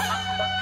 Ha ha ha!